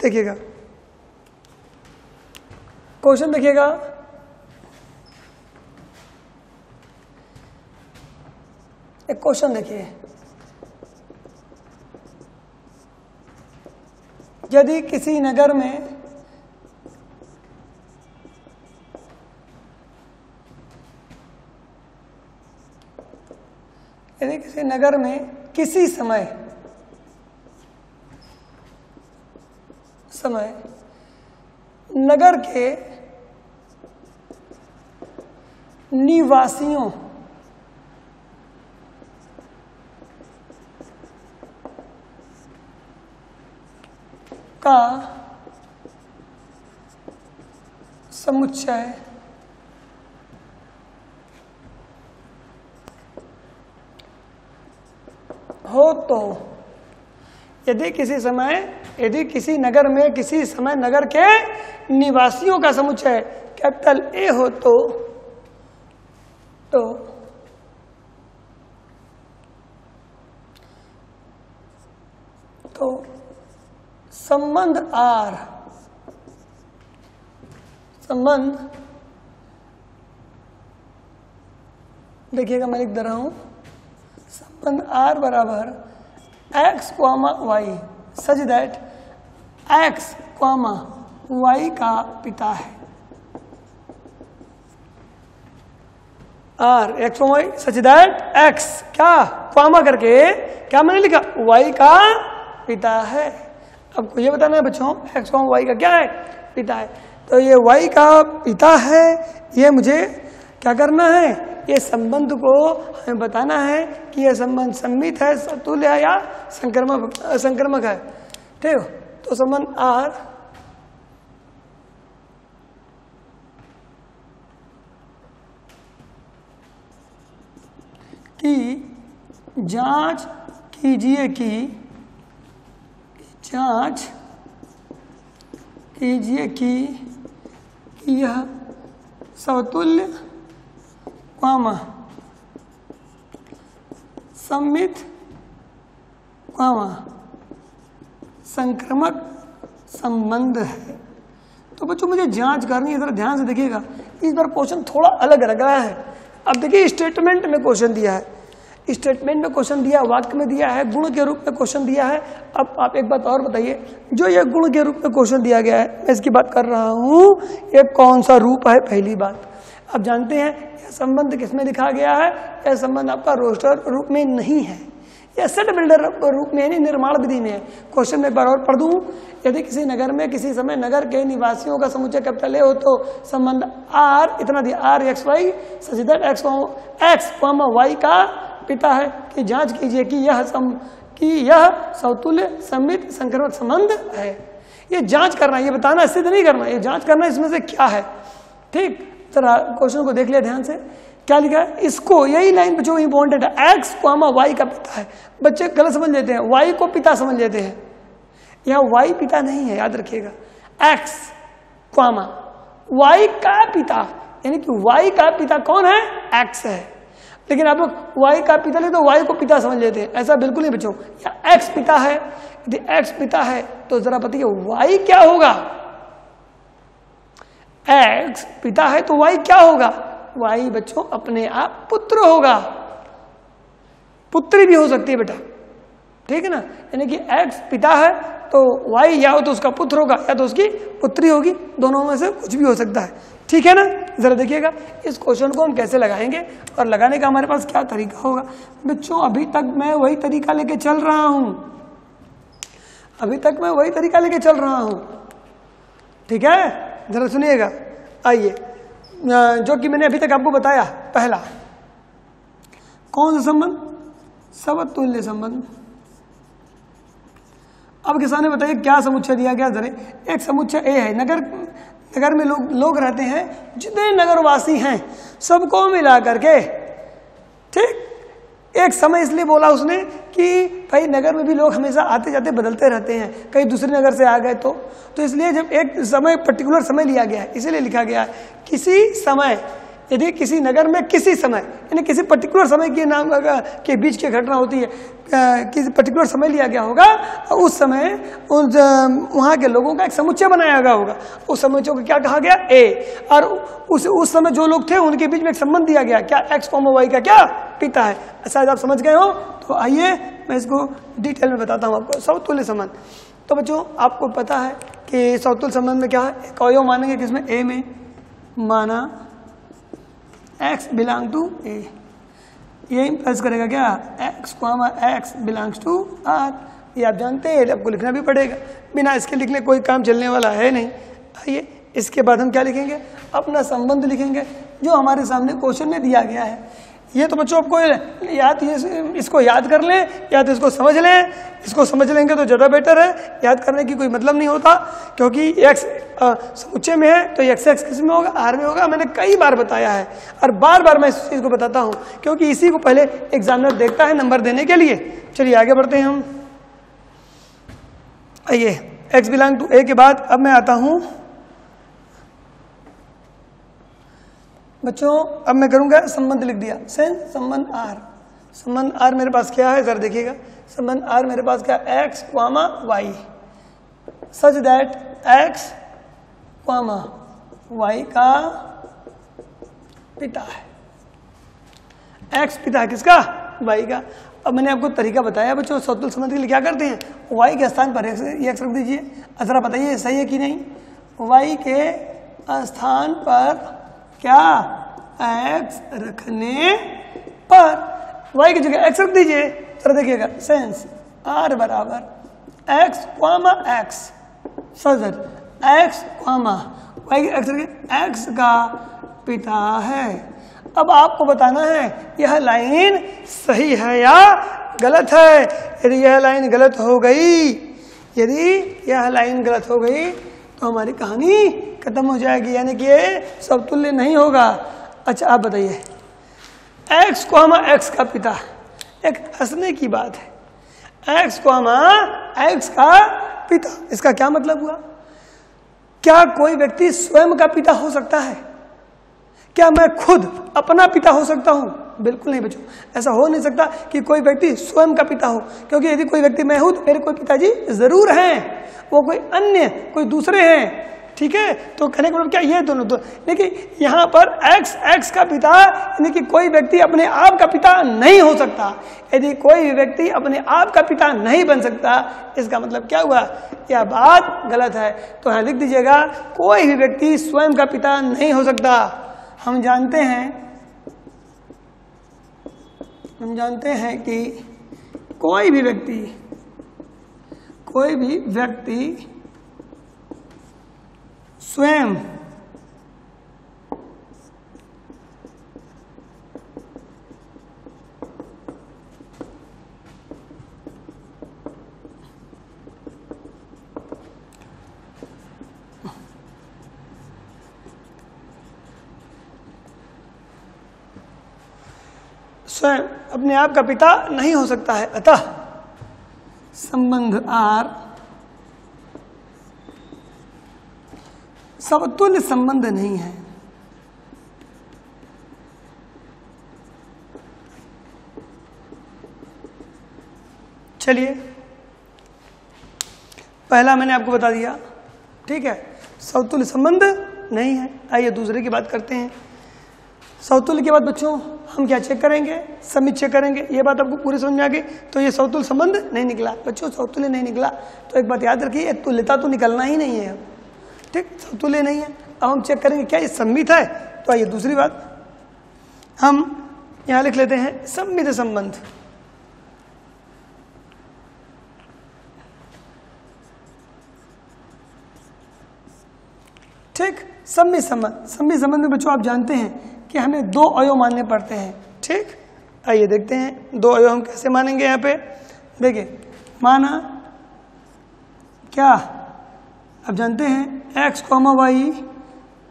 देखिएगा। क्वेश्चन देखिएगा। एक क्वेश्चन देखिए। यदि किसी नगर में यदि किसी नगर में किसी समय समय नगर के निवासियों का समुच्चय। हो तो यदि किसी समय, यदि किसी नगर में, किसी समय नगर के निवासियों का समुच्चय, कैपिटल ए हो तो तो संबंध आर। संबंध। देखिएगा मैं लिख दे रहा हूँ। संबंध आर बराबर X comma Y such that X comma Y का पिता है। R X Y such that X क्या क्वामा करके, क्या मैंने लिखा? वाई का पिता है। आपको ये बताना है, बच्चों एक्स क्वामा वाई का क्या है? पिता है। तो ये वाई का पिता है, ये मुझे क्या करना है? ये संबंध को हमें बताना है कि यह संबंध सम्मित है, सतुल्य है या संक्रमक संक्रमक है। ठीक तो संबंध आर की जाँच कीजिए कि जाँच कीजिए कि यह समतुल्य कॉमा सम्मित कॉमा संक्रमक संबंध है। तो बच्चों, मुझे जाँच करनी है, जरा ध्यान से देखिएगा। इस बार क्वेश्चन थोड़ा अलग लग रहा है। अब देखिए स्टेटमेंट में क्वेश्चन दिया है। स्टेटमेंट में क्वेश्चन दिया, वाक्य में दिया है, गुण के रूप में क्वेश्चन दिया है। अब आप एक बात और बताइए, जो ये गुण के रूप में क्वेश्चन दिया गया है, मैं इसकी बात कर रहा हूँ, ये कौन सा रूप है पहली बात? आप जानते हैं, यह संबंध किसमें लिखा गया है? यह संबंध आपका रोस्टर रूप में नहीं है। यह सेट बिल्डर रूप में, यानी निर्माण विधि में है। क्वेश्चन में एक बार और पढ़ दूँ, यदि किसी नगर में, किसी समय नगर के निवासियों का समुच्चय कैपिटल ए हो तो संबंध आर इतना दिया R X Y such X X Y का पिता है, कि जाँच कीजिए कि यह सम, कि यह सौतुल्य सम्मित संक्रमक संबंध है। ये जाँच करना, ये बताना सिद्ध नहीं करना, ये जाँच करना इसमें से क्या है? ठीक, जरा क्वेश्चन को देख लिया ध्यान से। क्या लिखा है? इसको, यही लाइन जो इंपॉर्टेंट है एक्स को वाई का पिता है। बच्चे गलत समझ लेते हैं वाई को पिता समझ लेते हैं। यहाँ वाई पिता नहीं है, याद रखिएगा। एक्स क्वामा वाई का पिता, यानी कि वाई का पिता कौन है? एक्स है। लेकिन आप लोग वाई का पिता ले तो वाई को पिता समझ लेते हैं। ऐसा बिल्कुल नहीं बच्चों या एक्स पिता है, यदि एक्स पिता है तो जरा बताइए वाई क्या होगा? एक्स पिता है तो वाई क्या होगा? वाई बच्चों, अपने आप पुत्र होगा। पुत्री भी हो सकती है बेटा। ठीक है ना? यानी कि एक्स पिता है तो वाई या तो उसका पुत्र होगा, या तो उसकी पुत्री होगी। दोनों में से कुछ भी हो सकता है। ठीक है ना? जरा देखिएगा, इस क्वेश्चन को हम कैसे लगाएँगे और लगाने का हमारे पास क्या तरीका होगा? बच्चों, अभी तक मैं वही तरीका लेके चल रहा हूँ। अभी तक मैं वही तरीका लेके चल रहा हूँ। ठीक है? जरा सुनिएगा। आइए। जो कि मैंने अभी तक आपको बताया, पहला। कौन सा संबंध? सबतुल्य संबंध। अब किसान ने बताइए क्या समुच्चय दिया गया? जरे एक समुच्चय ए है। नगर नगर में लोग लोग रहते हैं, जितने नगरवासी हैं, सबको मिला करके, ठीक? एक समय इसलिए बोला उसने कि भाई नगर में भी लोग हमेशा आते जाते बदलते रहते हैं, कहीं दूसरे नगर से आ गए तो। तो इसलिए जब एक समय पर्टिकुलर समय लिया गया है इसीलिए लिखा गया है किसी समय यदि किसी नगर में किसी समय, यानी किसी पर्टिकुलर समय के नाम के बीच की घटना होती है किसी पर्टिकुलर समय लिया गया होगा उस समय उस वहाँ के लोगों का एक समुच्चय बनाया गया होगा। उस समुच्चय को क्या कहा गया? ए और उस उस समय जो लोग थे, उनके बीच में एक संबंध दिया गया। क्या एक्स कॉमो वाई का क्या पिता है? शायद आप समझ गए हो तो आइए मैं इसको डिटेल में बताता हूँ आपको। सौतुल्य संबंध। तो बच्चों, आपको पता है कि सौतुल्य संबंध में क्या है? एक मानेंगे किसमें? ए में माना एक्स बिलोंग टू ए ये इम्प्रेस करेगा क्या? X comma X belongs to R ये आप जानते हैं आपको लिखना भी पड़ेगा। बिना इसके लिखने कोई काम चलने वाला है नहीं। आइए, इसके बाद हम क्या लिखेंगे? अपना संबंध लिखेंगे, जो हमारे सामने क्वेश्चन में दिया गया है। ये तो बच्चों आपको याद, ये इसको याद कर लें, या तो इसको समझ लें। इसको समझ लेंगे तो ज़्यादा बेटर है। याद करने की कोई मतलब नहीं होता, क्योंकि एक्स समुच्चय में है तो एक्स एक्स किसमें होगा? आर में होगा। मैंने कई बार बताया है, और बार बार मैं इस चीज़ को बताता हूँ, क्योंकि इसी को पहले एग्जामिनर देखता है नंबर देने के लिए। चलिए आगे बढ़ते हैं हम। आइए एक्स बिलोंग टू ए के बाद अब मैं आता हूँ बच्चों, अब मैं करूँगा संबंध लिख दिया। सेंस संबंध आर। संबंध आर मेरे पास क्या है? जरा देखिएगा। संबंध आर मेरे पास क्या X comma Y such that X comma Y का पिता है। एक्स पिता है किसका? वाई का। अब मैंने आपको तरीका बताया बच्चों सतुल संबंध के लिए क्या करते हैं? वाई के स्थान पर एक्स रख दीजिए। जरा बताइए, सही है कि नहीं? वाई के स्थान पर क्या? एक्स रखने पर। वाई की जगह एक्स रख दीजिए तो देखिएगा सेंस आर बराबर X comma X Sajar X comma Y X X का पिता है। अब आपको बताना है, यह लाइन सही है या गलत है? यदि यह लाइन गलत हो गई, यदि यह लाइन गलत हो गई तो हमारी कहानी खत्म हो जाएगी, यानी कि ये सब तुल्य नहीं होगा। अच्छा आप बताइए एक्स को हम एक्स का पिता, एक हंसने की बात है। एक्स को हम एक्स का पिता, इसका क्या मतलब हुआ? क्या कोई व्यक्ति स्वयं का पिता हो सकता है? क्या मैं खुद अपना पिता हो सकता हूँ? बिल्कुल नहीं बच्चों, ऐसा हो नहीं सकता कि कोई व्यक्ति स्वयं का पिता हो, क्योंकि यदि कोई व्यक्ति मैं हूँ तो मेरे कोई पिताजी ज़रूर हैं, वो कोई अन्य, कोई दूसरे हैं। ठीक है? तो कहने का मतलब क्या? ये दोनों दो लेकिन यहाँ पर एक्स एक्स का पिता, यानी कि कोई व्यक्ति अपने आप का पिता नहीं हो सकता। यदि कोई व्यक्ति अपने आप का पिता नहीं बन सकता, इसका मतलब क्या हुआ? यह बात गलत है। तो यहाँ लिख दीजिएगा, कोई भी व्यक्ति स्वयं का पिता नहीं हो सकता। हम जानते हैं, हम जानते हैं कि कोई भी व्यक्ति, कोई भी व्यक्ति स्वयं स्वयं अपने आप का पिता नहीं हो सकता है। अतः संबंध आर समतुल्य संबंध नहीं है। चलिए, पहला मैंने आपको बता दिया, ठीक है? समतुल्य संबंध नहीं है। आइए दूसरे की बात करते हैं। सौतुल्य के बाद बच्चों, हम क्या चेक करेंगे? समित चेक करेंगे। ये बात आपको पूरी समझ में आ गई तो ये सौतुल्य संबंध नहीं निकला। बच्चों सौतुल्य नहीं निकला। तो एक बात याद रखिए, तुल्यता तो निकलना ही नहीं है। ठीक सौतुल्य नहीं है। अब हम चेक करेंगे, क्या ये सम्मित है? तो आइए दूसरी बात। हम यहाँ लिख लेते हैं सम्मित संबंध। ठीक सम्मित संबंध। सम्मित संबंध में बच्चों आप जानते हैं कि हमें दो अयो मानने पड़ते हैं। ठीक, आइए देखते हैं, दो अयो हम कैसे मानेंगे यहाँ पे? देखिए, माना क्या? अब जानते हैं एक्स कॉमा वाई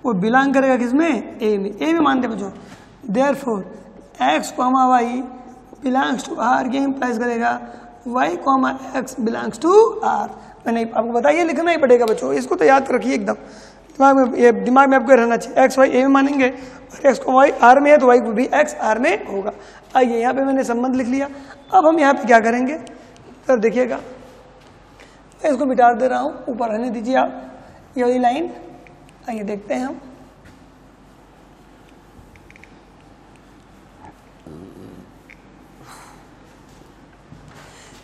वो बिलोंग करेगा किसमें? ए में। ए में मानते बच्चों। Therefore X comma Y belongs to R ये इंप्लाइज करेगा Y comma X belongs to R मैंने आपको बताइए लिखना ही पड़ेगा बच्चों। इसको तो याद रखिए एकदम। दिमाग में, ये दिमाग में आपको रहना चाहिए। एक्स वाई ए में मानेंगे, और एक्स को वाई आर में है तो वाई को भी एक्स आर में होगा। आइए, यहाँ पे मैंने संबंध लिख लिया। अब हम यहाँ पे क्या करेंगे? सर देखिएगा। मैं इसको मिटा दे रहा हूँ। ऊपर रहने दीजिए आप। ये वाली लाइन। आइए देखते हैं हम।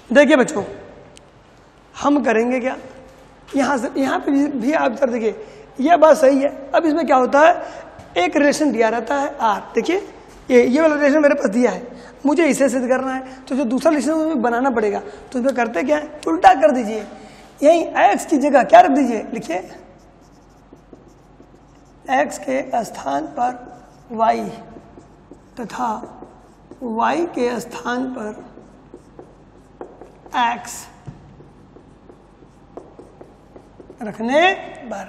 देखिए बच्चों, हम करेंगे क्या? यहाँ से, यहाँ पे भी आप सर देखिए। यह बात सही है। अब इसमें क्या होता है? एक रिलेशन दिया रहता है आर देखिए, ये ये वाला रिलेशन मेरे पास दिया है। मुझे इसे सिद्ध करना है तो जो दूसरा रिलेशन बनाना पड़ेगा। तो इसमें करते क्या है? उल्टा कर दीजिए। यही एक्स की जगह क्या रख दीजिए? लिखिए। एक्स के स्थान पर वाई तथा वाई के स्थान पर एक्स रखने पर।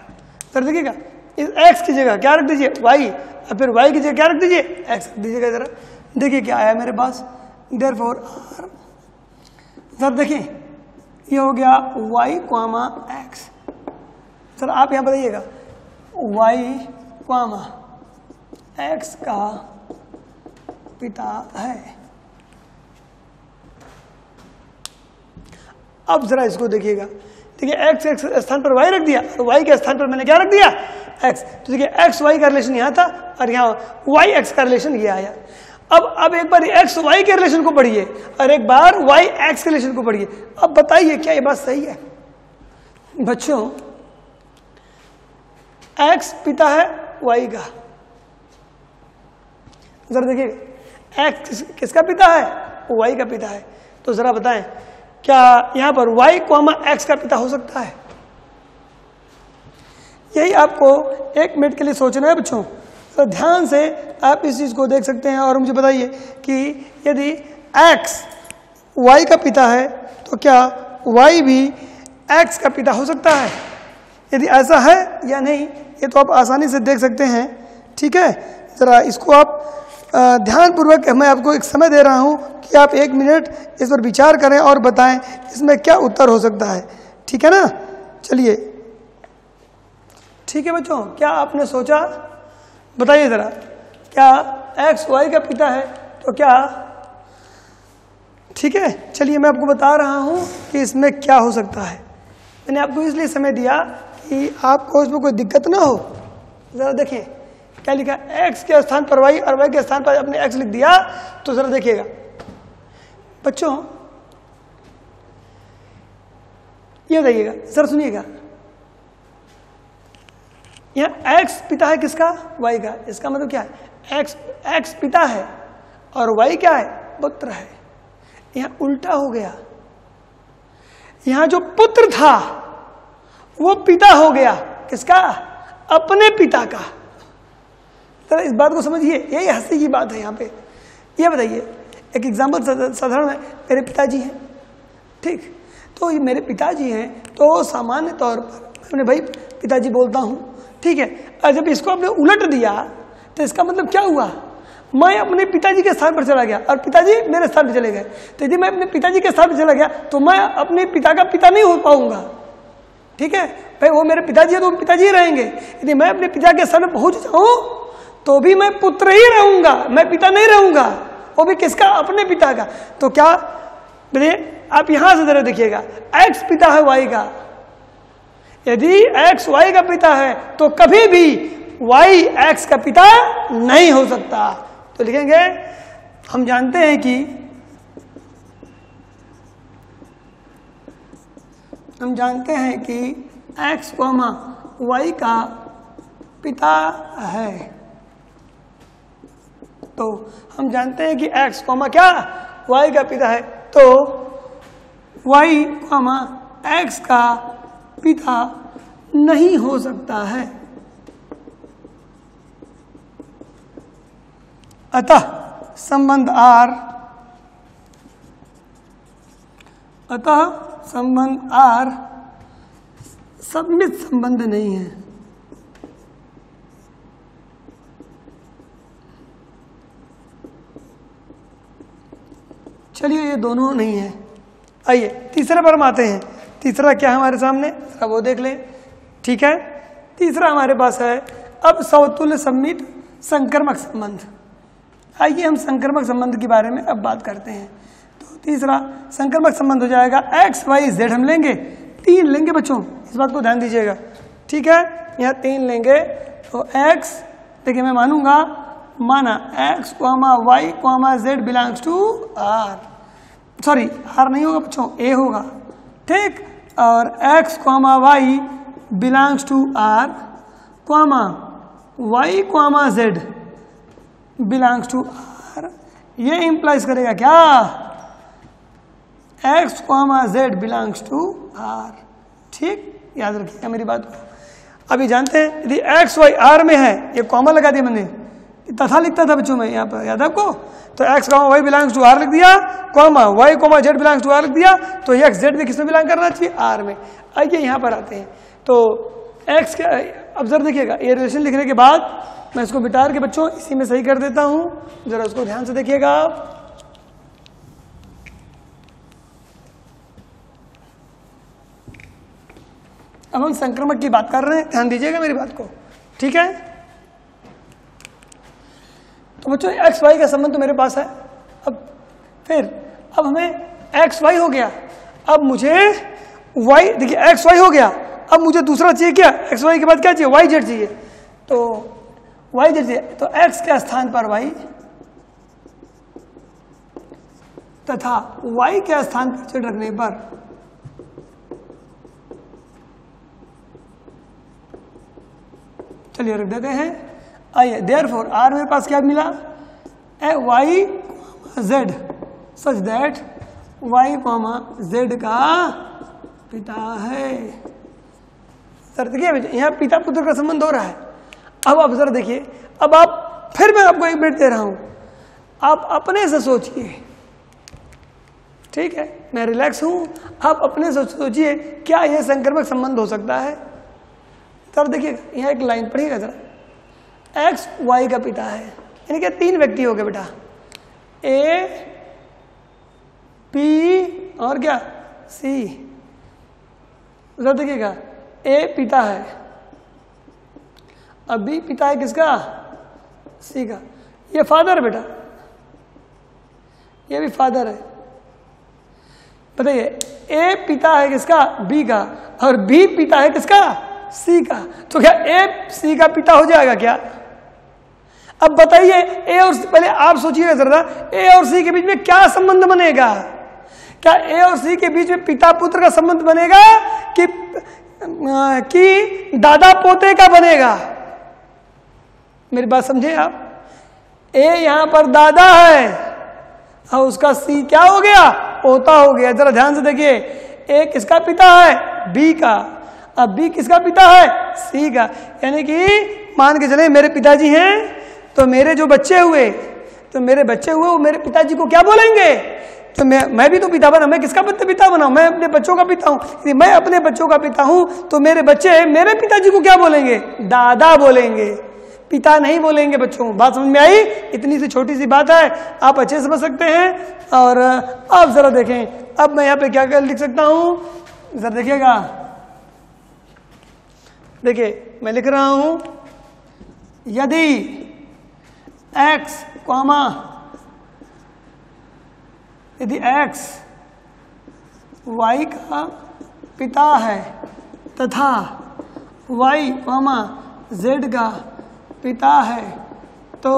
कर देखिएगा, इस एक्स की जगह क्या रख दीजिए? वाई और फिर वाई की जगह क्या रख दीजिए? एक्स रख दीजिएगा जरा देखिए क्या आया मेरे पास। देर फोर आर सर देखिए, ये हो गया वाई क्वामा एक्स सर आप यहाँ बताइएगा वाई क्वामा एक्स का पिता है। अब जरा इसको देखिएगा। देखिए एक्स एक्स स्थान पर वाई रख दिया और वाई के स्थान पर मैंने क्या रख दिया? एक्स तो देखिए एक्स वाई का रिलेशन यहाँ था और यहाँ वाई एक्स का रिलेशन ये आया। अब अब एक बार एक्स वाई के रिलेशन को पढ़िए, और एक बार वाई एक्स के रिलेशन को पढ़िए। अब बताइए क्या ये बात सही है? बच्चों एक्स पिता है वाई का। जरा देखिए एक्स किसका पिता है? वाई का पिता है। तो जरा बताएँ, क्या यहाँ पर y कॉमा एक्स का पिता हो सकता है? यही आपको एक मिनट के लिए सोचना है, बच्चों। तो ध्यान से आप इस चीज़ को देख सकते हैं और मुझे बताइए कि यदि x y का पिता है तो क्या y भी x का पिता हो सकता है? यदि ऐसा है या नहीं, ये तो आप आसानी से देख सकते हैं। ठीक है? ज़रा इसको आप ध्यानपूर्वक मैं आपको एक समय दे रहा हूँ कि आप एक मिनट इस पर विचार करें और बताएँ इसमें क्या उत्तर हो सकता है। ठीक है ना? चलिए। ठीक है बच्चों, क्या आपने सोचा बताइए ज़रा, क्या एक्स वाई का पिता है? तो क्या? ठीक है, चलिए मैं आपको बता रहा हूँ कि इसमें क्या हो सकता है। मैंने आपको इसलिए समय दिया कि आपको उसमें कोई दिक्कत ना हो। जरा देखिए, क्या लिखा एक्स के स्थान पर वाई और वाई के स्थान पर आपने एक्स लिख दिया तो जरा देखिएगा। बच्चों, ये बताइएगा सर सुनिएगा। यहाँ एक्स पिता है किसका? वाई का। इसका मतलब क्या है? एक्स एक्स पिता है और वाई क्या है? पुत्र है। यहाँ उल्टा हो गया। यहाँ जो पुत्र था, वो पिता हो गया। किसका? अपने पिता का। तो इस बात को समझिए। यही हँसी की बात है यहाँ पे। ये बताइए, एक एग्ज़ाम्पल साधारण है, मेरे पिताजी हैं। ठीक? तो ये मेरे पिताजी हैं तो सामान्य तौर पर अपने भाई पिताजी बोलता हूँ। ठीक है? और जब इसको आपने उलट दिया तो इसका मतलब क्या हुआ? मैं अपने पिताजी के स्थान पर चला गया और पिताजी मेरे स्थान पर चले गए। तो यदि मैं अपने पिताजी के स्थान पर चला गया तो मैं अपने पिता का पिता नहीं हो पाऊँगा। ठीक है? भाई, वो मेरे पिताजी है तो पिताजी रहेंगे। यदि मैं अपने पिता के स्थान पर पहुँच जाऊँ तो भी मैं पुत्र ही रहूँगा। मैं पिता नहीं रहूँगा। वो भी किसका? अपने पिता का। तो क्या? आप यहाँ से जरा देखिएगा। एक्स पिता है वाई का। यदि एक्स वाई का पिता है तो कभी भी वाई एक्स का पिता नहीं हो सकता। तो लिखेंगे, हम जानते हैं कि हम जानते हैं कि एक्स कोमा वाई का पिता है। तो हम जानते हैं कि एक्स कोमा क्या? वाई का पिता है। तो वाई कोमा एक्स का पिता नहीं हो सकता है। अतः संबंध आर। अतः संबंध आर सम्मित संबंध नहीं है। चलिए, ये दोनों नहीं है। आइए, तीसरे पर हम आते हैं। तीसरा क्या है हमारे सामने? वो देख लें। ठीक है? तीसरा हमारे पास है, अब सवतुल्य सम्मित संक्रमक संबंध। आइए हम संक्रमक संबंध के बारे में अब बात करते हैं। तो तीसरा, संक्रमक संबंध हो जाएगा एक्स वाई जेड हम लेंगे। तीन लेंगे बच्चों, इस बात को ध्यान दीजिएगा। ठीक है? यहाँ तीन लेंगे तो एक्स देखिए मैं मानूँगा, माना X comma Y comma Z belongs to R sorry R नहीं होगा बच्चों ए होगा। ठीक? और X comma Y belongs to R comma Y comma Z belongs to R ये इंप्लाइज करेगा क्या? X comma Z belongs to R ठीक? याद रखिएगा मेरी बात को। अभी जानते हैं, यदि एक्स वाई आर में है, ये कॉमा लगा दिया मैंने तथा लिखता था बच्चों में यहाँ पर, याद आपको? तो X comma Y belongs to R लिख दिया comma Y comma Z belongs to R लिख दिया तो एक्स जेड भी किसमें बिलोंग करना चाहिए? आर में। आइए यहाँ पर आते हैं। तो एक्स के अब जरा देखिएगा, ये रिलेशन लिखने के बाद मैं इसको बिटार के बच्चों, इसी में सही कर देता हूँ। जरा उसको ध्यान से देखिएगा आप। अब हम संक्रमक की बात कर रहे हैं। ध्यान दीजिएगा मेरी बात को। ठीक है? तो बच्चों एक्स वाई का संबंध तो मेरे पास है। अब फिर, अब हमें एक्स वाई हो गया। अब मुझे वाई देखिए एक्स वाई हो गया। अब मुझे दूसरा चाहिए क्या? एक्स वाई के बाद क्या चाहिए? वाई जेड चाहिए। तो वाई जेड चाहिए। तो एक्स के स्थान पर वाई तथा वाई के स्थान पर जेड रखने पर चलिए रख देते हैं। आइए देयर फोर आर मेरे पास क्या मिला? A Y Z such that Y comma Z का पिता है। सर, देखिए, यहाँ पिता पुत्र का संबंध हो रहा है। अब आप जरा देखिए, अब आप, फिर मैं आपको एक मिनट दे रहा हूँ। आप अपने से सोचिए। ठीक है, मैं रिलैक्स हूँ। आप अपने से सोचिए, क्या यह संक्रमक संबंध हो सकता है? तब देखिए, यहाँ एक लाइन पढ़िएगा जरा। एक्स वाई का पिता है। यानी कि तीन व्यक्ति हो गए बेटा। ए पी और क्या? सी जरा देखिएगा ए पिता है। बी पिता है किसका? सी का। ये फादर बेटा। ये भी फादर है। बताइए ए पिता है किसका? बी का। और बी पिता है किसका? सी का। तो क्या ए सी का पिता हो जाएगा क्या? अब बताइए ए और पहले आप सोचिएगा जरा ए और सी के बीच में क्या संबंध बनेगा? क्या ए और सी के बीच में पिता पुत्र का संबंध बनेगा कि कि दादा पोते का बनेगा? मेरी बात समझे आप? ए यहाँ पर दादा है, और उसका सी क्या हो गया? पोता हो गया। जरा ध्यान से देखिए ए किसका पिता है? बी का। अब बी किसका पिता है? सी का। यानी कि मान के चले, मेरे पिताजी हैं तो मेरे जो बच्चे हुए तो मेरे बच्चे हुए, वो मेरे पिताजी को क्या बोलेंगे? तो मैं मैं भी तो पिता बना, मैं किसका पिता बना मैं अपने बच्चों का पिता हूँ। यदि मैं अपने बच्चों का पिता हूँ तो मेरे बच्चे, मेरे पिताजी को क्या बोलेंगे? दादा बोलेंगे। पिता नहीं बोलेंगे बच्चों को। बात समझ में आई? इतनी सी छोटी सी बात है। आप अच्छे से समझ सकते हैं। और, आप जरा देखें। अब मैं यहाँ पे क्या क्या लिख सकता हूँ? जरा देखिएगा। देखिए, मैं लिख रहा हूँ, यदि एक्स कॉमा यदि एक्स वाई का पिता है तथा वाई कॉमा जेड का पिता है तो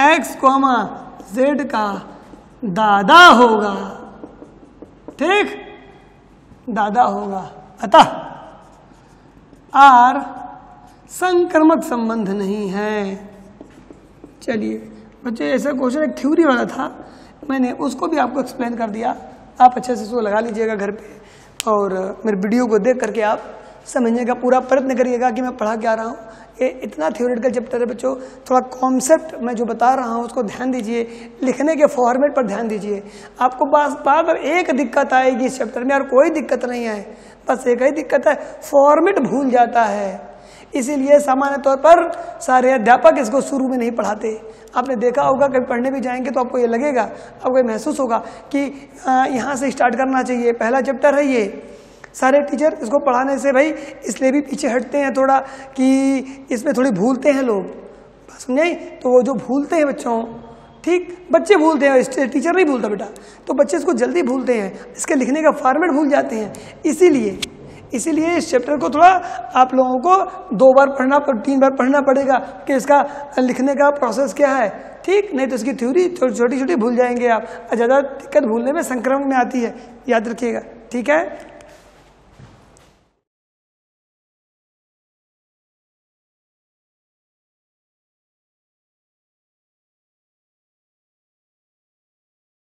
एक्स कॉमा जेड का दादा होगा। ठीक? दादा होगा। अतः आर संक्रमक संबंध नहीं है। चलिए, बच्चे, ऐसा क्वेश्चन एक थ्योरी वाला था। मैंने उसको भी आपको एक्सप्लेन कर दिया। आप अच्छे से उसको लगा लीजिएगा घर पे। और मेरे वीडियो को देख करके आप समझने का पूरा प्रयत्न करिएगा कि मैं पढ़ा क्या रहा हूँ। ये इतना थियोरिटिकल चैप्टर है बच्चों। थोड़ा कॉन्सेप्ट मैं जो बता रहा हूँ, उसको ध्यान दीजिए। लिखने के फॉर्मेट पर ध्यान दीजिए। आपको बस बार बार एक दिक्कत आएगी इस चैप्टर में, और कोई दिक्कत नहीं आए बस एक ही दिक्कत है फॉर्मेट भूल जाता है। इसीलिए सामान्य तौर पर सारे अध्यापक इसको शुरू में नहीं पढ़ाते। आपने देखा होगा, कभी पढ़ने भी जाएँगे तो आपको ये लगेगा, आपको ये महसूस होगा कि यहाँ से स्टार्ट करना चाहिए, पहला चैप्टर है ये। सारे टीचर इसको पढ़ाने से भाई, इसलिए भी पीछे हटते हैं थोड़ा कि इसमें थोड़ी भूलते हैं लोग। समझे? तो वो जो भूलते हैं बच्चों, ठीक? बच्चे भूलते हैं टीचर नहीं भूलता बेटा। तो बच्चे इसको जल्दी भूलते हैं, इसके लिखने का फॉर्मेट भूल जाते हैं। इसीलिए इसीलिए इस चैप्टर को थोड़ा आप लोगों को दो बार पढ़ना तीन बार पढ़ना पड़ेगा कि इसका लिखने का प्रोसेस क्या है। ठीक? नहीं तो इसकी थ्योरी छोटी छोटी भूल जाएँगे आप। ज़्यादा दिक्कत भूलने में संक्रमण में आती है। याद रखिएगा। ठीक है?